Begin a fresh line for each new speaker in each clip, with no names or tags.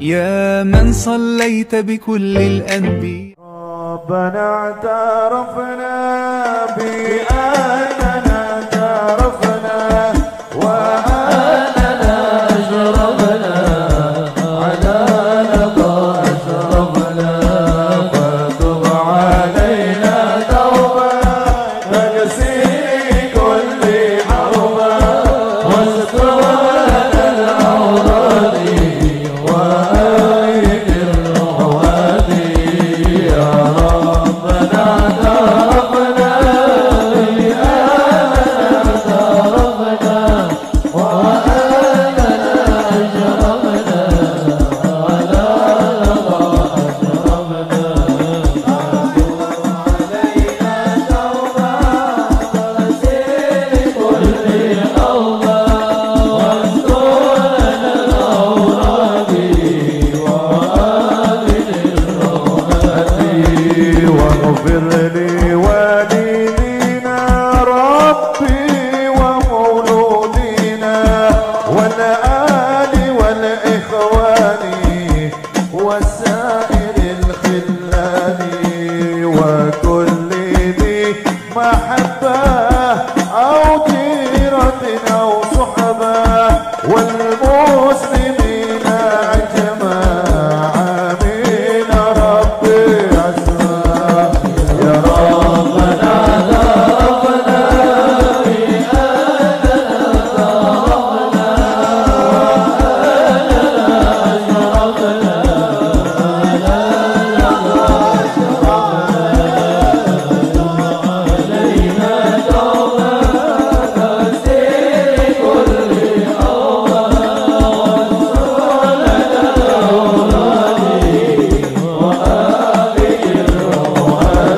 يا من صليت بكل الأنبياء.
ربنا اعترفنا بأنبياء الصحبة والناس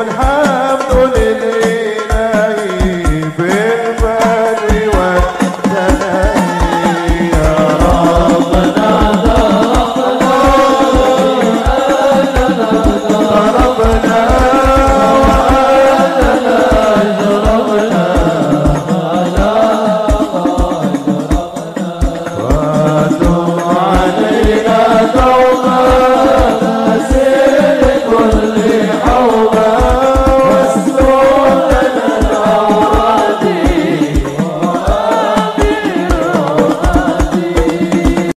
one high.